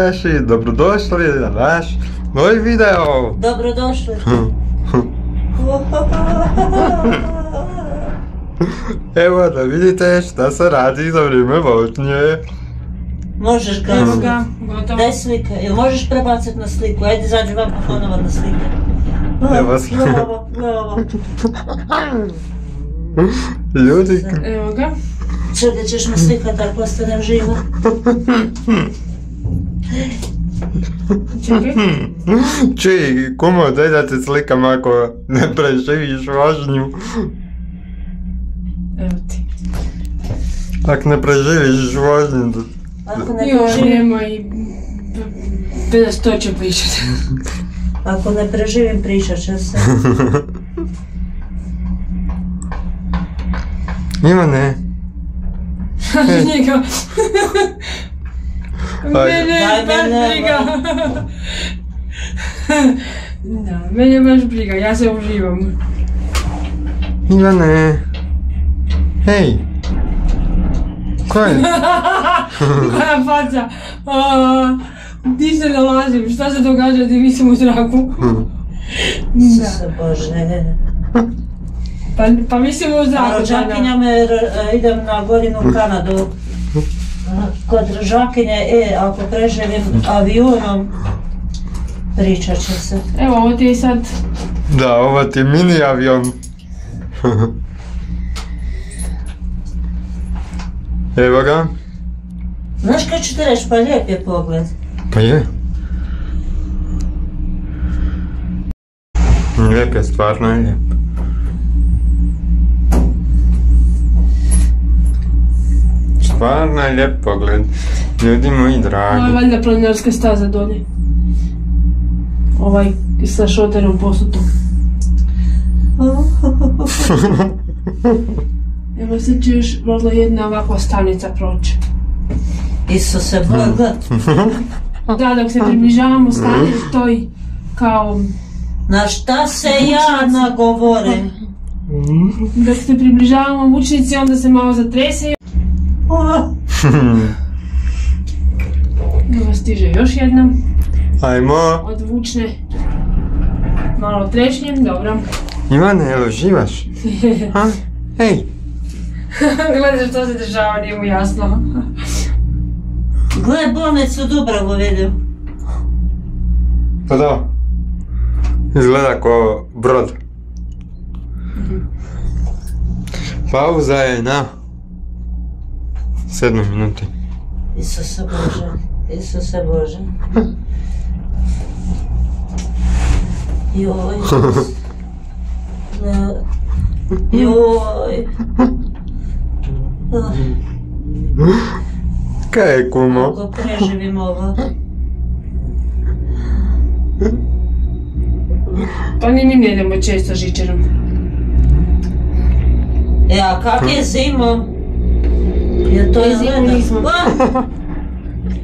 Naši, dobrodošli na naš novi video. Dobrodošli. Evo da vidite šta se radi za vrijeme vožnje. Možeš ga. Evo ga, gotovo. Daj slike. Jel možeš prebaciti na sliku? Ajde, zađi vam ponovo na slike. Evo ovo, gle ovo. Ljudi, Evo ga. Čekaj, ćeš me slikat ako ostanem živa. Čekaj. čuj, kumo, daj da te slikam ako ne preživiš vožnju. Evo ti. Ako ne preživiš vožnju, da- Ako ne preživim, nemoj. Bez to ću pričat. ako ne preživim, pričat će se. Ivane, Njega. Mene baš briga. Da, mene je baš briga, ja se uživam. Ivane, hej. Ko je? Moja faca. A, Di se nalazim, šta se događa, di visim u zraku. Da. Isuse Bože. Pa, pa mislim u zraku. rođakinja me, r- idem na godinu u Kanadu. Kod rođakinje, e, ako preživim avionom, pričat će se. Evo, ovo ti je sad Da, ovo ti je mini avion. Evo ga. Znaš kad ću ti reći, pa lijep je pogled. Pa je. Lijep je, stvarno je je lijep pogled. Ljudi moji Ovo je dragi. valjda planinarska staza dolje. Ovaj sa šoterom posutom. Evo sad će još vrlo jedna ovakva stanica proći. Isuse Boga. Da, dok se približavamo stanici stoji kao... Na šta se ja nagovorim? Dok se približavamo vučnici, onda se malo zatrese evo stiže još jedna Ajmo. od vučne. Malo trešnje, dobro. Ivane, jel uživaš? Ha? Hej. Gledaj što se dešava, nije mu jasno. Gle, bolnicu u Dubravu vidim. Pa da. Izgleda ko brod. Pauza je na 7 minuti. Isuse Bože, Isuse Bože. Joj. Ne. Joj. Ah, Kaj je kumo? Ako preživim ovo. Pa ni mi ne idemo često žičarom. E, a kak je zimom? Je to E, zimu nismo.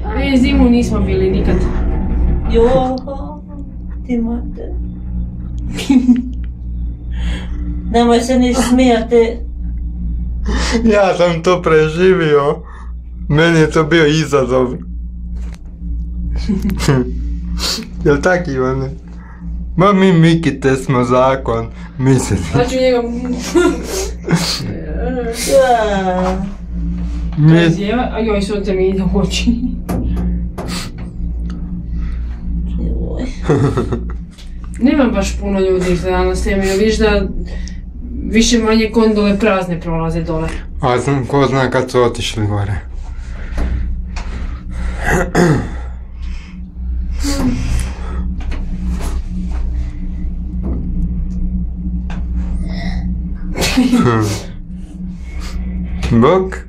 Ah, E, zimu nismo bili nikad. Jo, ti mate. Nemoj se ni smijati. Ja sam to preživio. Meni je to bio izazov. Jel tak Ivane? Ma mi Mikite smo zakon. Mi se... Znači njega... Mi... Zjeva, a joj, sunce mi ide u oči. Nema baš puno ljudi izgleda na Sljemenu, vidiš da više manje kondole prazne prolaze dole. A znam, ko zna kad su otišli gore. Bok.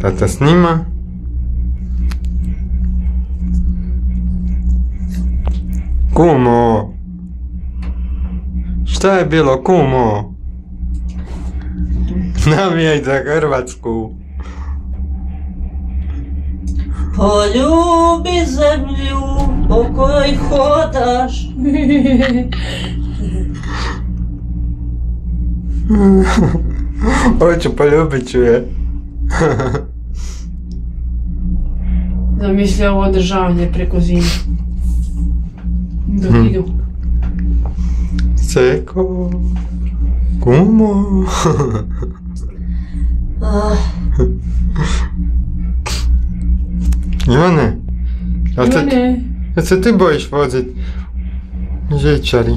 Tata snima. Kumo. Šta je bilo kumo? Navijaj za Hrvatsku. Poljubi zemlju po kojoj hodaš. Hoću, poljubit ću je. Zamislio ovo održavanje preko zime. Dok Hmm. idu. Seko. Kumo. Ah, Ivane. A se, Ivane, a se ti bojiš vozit žičari?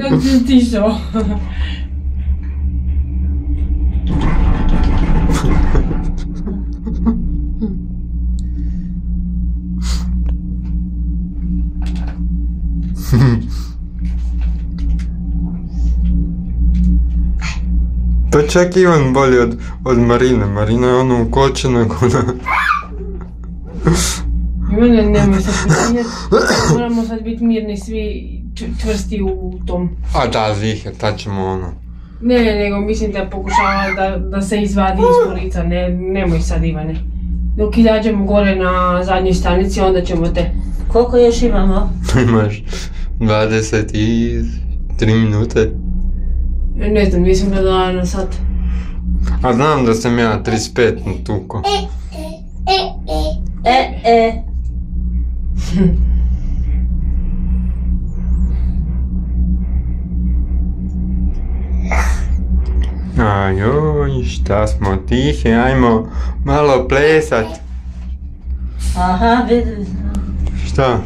Kako si tišao? To čak Ivan bolje od, od Marine. Marina je ono ukočena ko na... Ivane, nemoj se pretinjati. Moramo sad biti mirni svi čvrsti u tom. A da, zihe, tad ćemo ono. Ne, ne, nego mislim da pokušava da, da se izvadi iz kolica, ne, nemoj sad Ivane. Dok izađemo gore na zadnjoj stanici, onda ćemo te. koliko još imamo? Imaš 23 minute. Ne znam, nisam gledala na sat. A znam da sam ja 35 tuko. E, e. Ajoj, šta smo tihi, ajmo malo plesat. Aha, vidi. Šta?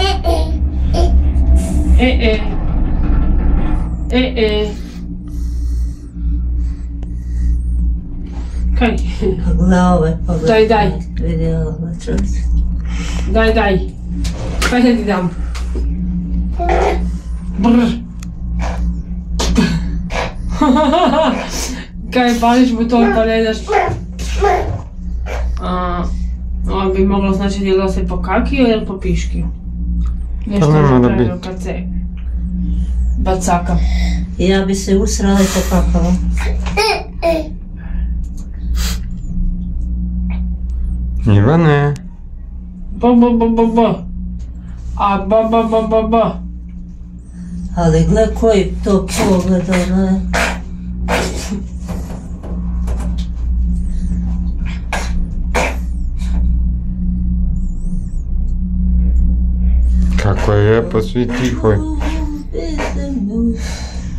E, e. E, e. Kaj? Gle ove, pogledaj. Daj, daj. Vidi ovo, čuj. Daj, daj. Kaj da ti dam? Brr. Kaj, pališ motor pa ne daš? A, ovo bi moglo značiti da se po kakiju ili po piškiju. Nešto Pa ne mora napravio kad se bacaka. Ja bi se usrala i popakala. Ivane, Bo, bo, bo, bo, bo. A ba, ba, ba, ba, ba. Ali gle koji to pogled, ono kako je lijepo, svi tiho.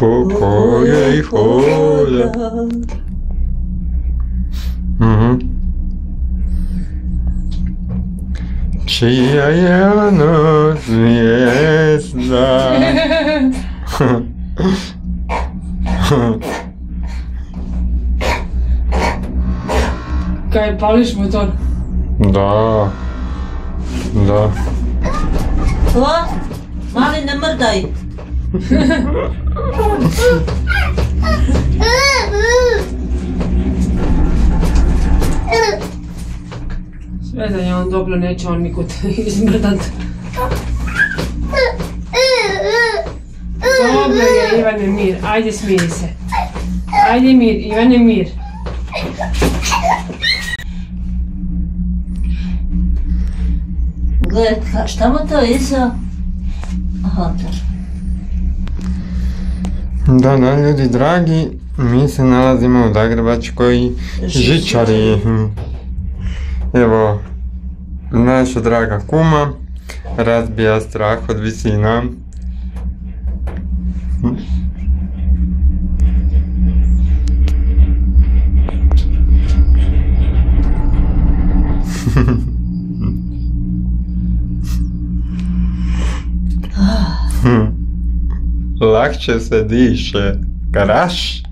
Po kojoj hoda. Mhm. Čija je ono zvijezda? Kaj, pališ motor? da. Da. O, mali ne mrdaj. Sve da je on dobro, neće on nikud izmrdat. Dobro je, Ivane, mir. Ajde, smiri se. Ajde, mir, Ivane, mir. Gle, ka- šta mu to iza? Aha, to. Da, da, ljudi dragi, mi se nalazimo u Zagrebačkoj žičari. Evo, naša draga kuma razbija strah od visina. Lakše se diše. Karaš?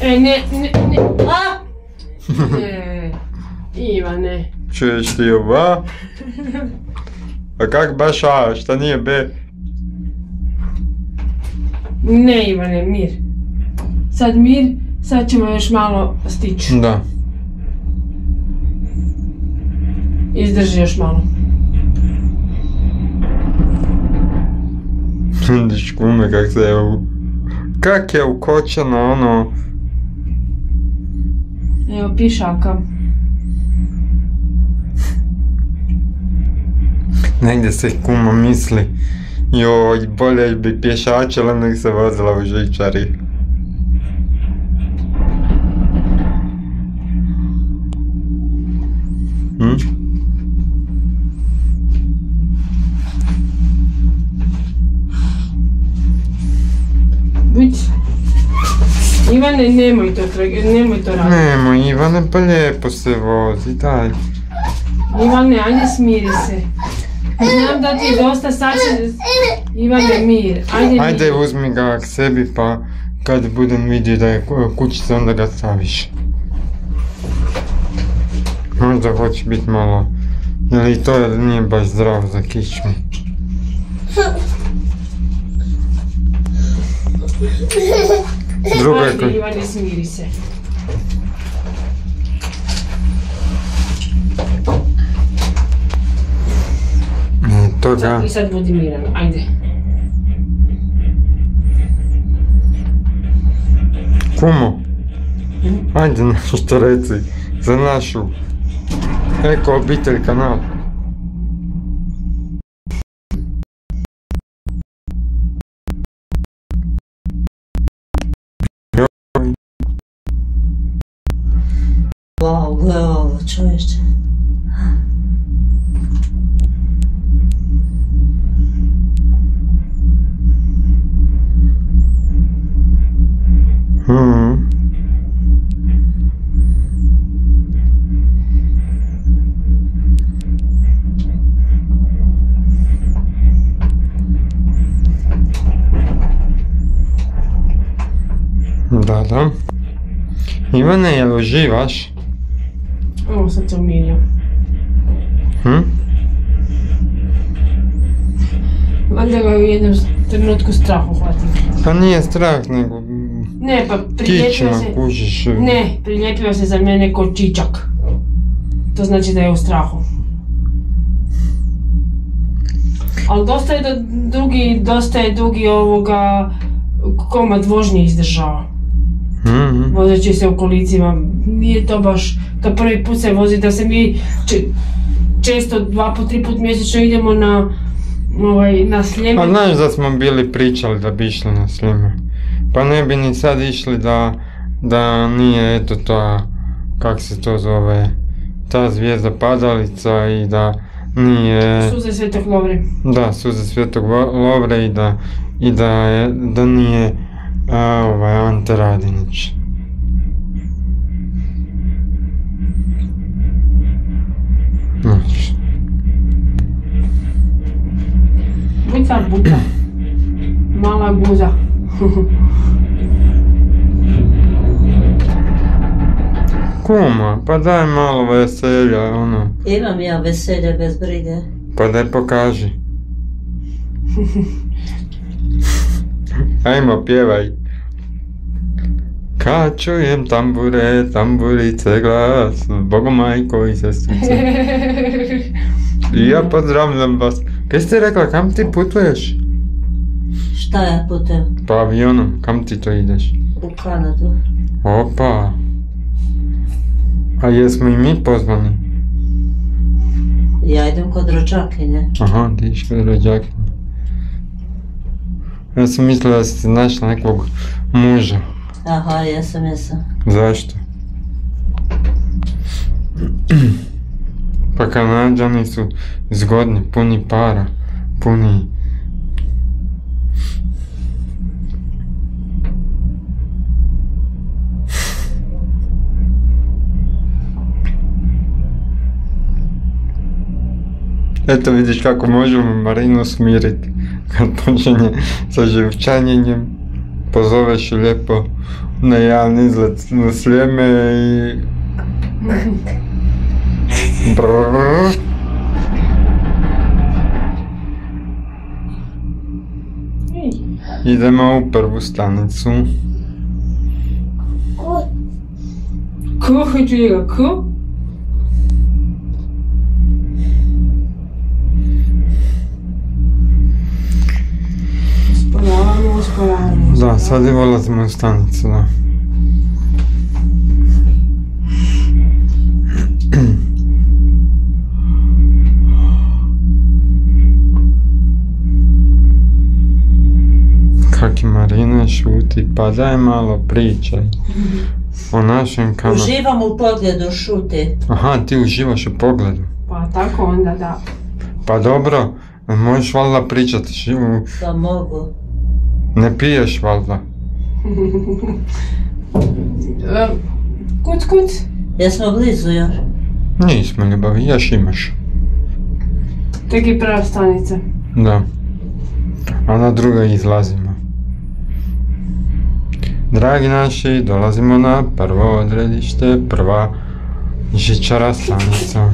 E, ne, ne, ne. A! Ne. Ivane. Čuješ ti ovo, a? A kak baš A, šta nije B? Ne, Ivane, mir. Sad mir, sad ćemo još malo stići. Da. Izdrži još malo. Vidiš kume kak se je u... Kak je ukočeno ono... Evo, pišaka. Negdje se kuma misli, joj, bolje bi pješačila nek se vozila u žičari. Ivane, nemoj to, nemoj to raditi. Nemo Ivane, pa lijepo se vozi, daj. Ivane, ajde smiri se. Znam da ti je dosta će... Ivane, mir. Ajde, Ajde mir. uzmi ga k sebi pa kad budem vidio da je ku- kućica onda ga staviš. Možda hoće biti malo, jer i to nije baš zdravo za kičmu. Друга е кой? Иване, смири се. Е, Тога... И сега Владимира. Айде. Кумо, айде на стареци за нашу еко-обитель канал. Hmm. Da, da. Ivane, jel uživaš? Evo sad se umirio. Hm? Valjda ga u jednom trenutku strah uhvatio. Pa nije strah, nego mm, Ne, pa prilijepio se... kužiš. Ne, prilijepio se za mene ko čičak. To znači da je u strahu. Ali dosta je da dugi, dosta je dugi ovoga komad vožnje izdržava. Mhm. Vozeći se u kolicima. Nije to baš, kad prvi put se vozi, da se mi če- često dva put, tri put mjesečno idemo na ovaj, na sljeme. A znaš da smo bili pričali da bi išli na Sljeme. Pa ne bi ni sad išli da, da nije eto ta, kak se to zove, ta zvijezda padalica i da nije, Suze Svetog Lovre. da, suze Svetog Lovre i da, i da, je, da nije a, ovaj, Ante Radinić. Buca, buca. Mala guza. kuma, pa daj malo veselja, ono, Imam ja veselje bez brige. pa daj pokaži. Ajmo, pjevaj. Kad čujem tambure, tamburice glas, Bogu majko i sestrice. I ja pozdravljam vas. Kaj ste rekla, kam ti putuješ? Šta ja putem? Pa avionom, kam ti to ideš? U Kanadu. Opa. A jesmo i mi pozvani? Ja idem kod rođakinje. Aha, ti iš kod rođaka. Ja sam mislila da si našla nekog muža. Aha, jesam, jesam. Zašto? Pa Kanađani su zgodni, puni para, puni... Это видишь, как можемо Марину смірити. Картошені заживчанином, позовище лепо наявний злеме і... Бррррр. Йдемо у первостаницю. Ко? Ко хочу я, ко? Da, sad je volazimo u stanicu, da. Kaki Marina šuti, pa daj malo pričaj. O našem kanalu. Uživam u pogledu šute. Aha, ti uživaš u pogledu. Pa tako onda da. Pa dobro, možeš valjda pričati. Da mogu ne piješ valjda. E, Kuc, kuc. Jesmo blizu još? Nismo ljubavi, još imaš. Tek je prva stanica. Da. A na druga izlazimo. Dragi naši, dolazimo na prvo odredište, prva žičara stanica.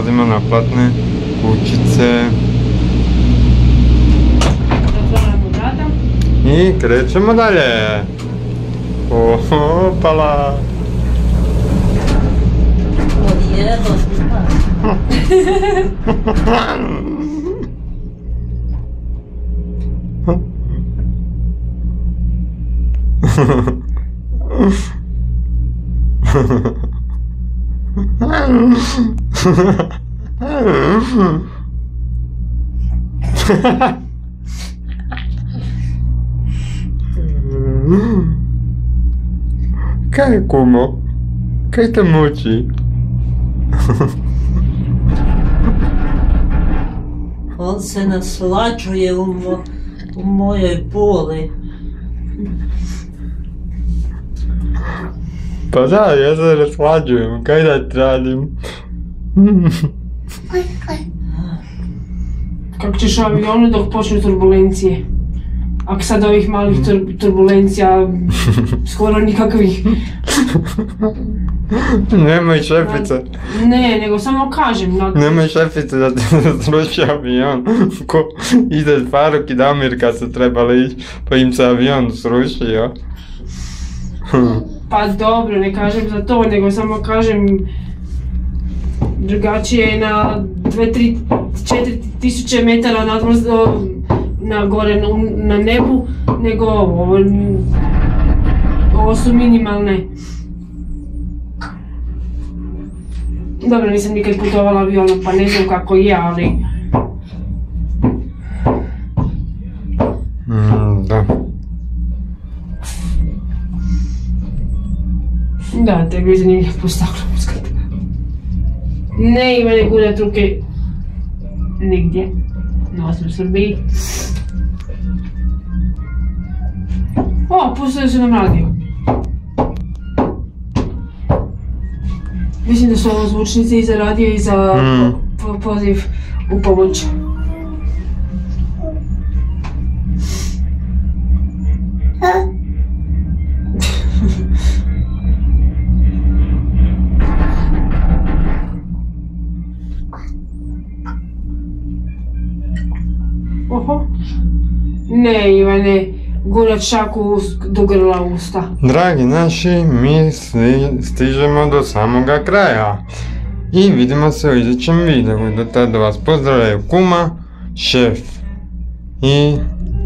prowadzimy na Platny, Kłócice i kręcimy dalej. Opala. O Jezus. Ha ha ha. Kaj kumo? Kaj te muči? On se naslađuje u, mo, u mojoj Pa da, ja se raslađujem, kaj da ti radim? Kako ćeš u avionu dok počnu turbulencije? Ako sad ovih malih tur- turbulencija, skoro nikakvih. Nemoj šefice, Ne, nego samo kažem, na, nemoj šefice da ti sruši avion. Ko ide Faruk i Damir kad su trebali ići, pa im se avion srušio. Pa dobro, ne kažem za to, nego samo kažem drugačije je na 2, 3, 4 tisuće metara nadmorsko na gore na, nebu, nego ovo, ovo su minimalne. Dobro, nisam nikad putovala avionom, pa ne znam kako je, ali je zanimljivo postaklo muskati. Ne ima ne gudat ruke nigdje, osim u Srbiji. O, pustili su nam radio. Mislim da su ovo zvučnice i za radio i za Mm. po- poziv u pomoć. Охо. Не, Иване, горячако до гърла уста. Драги наши, ми стижемо до самога краја. И видимо се у идећем видео. До тада вас поздравляю кума, шеф и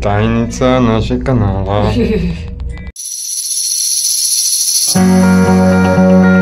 тајница нашег канала. Thank you.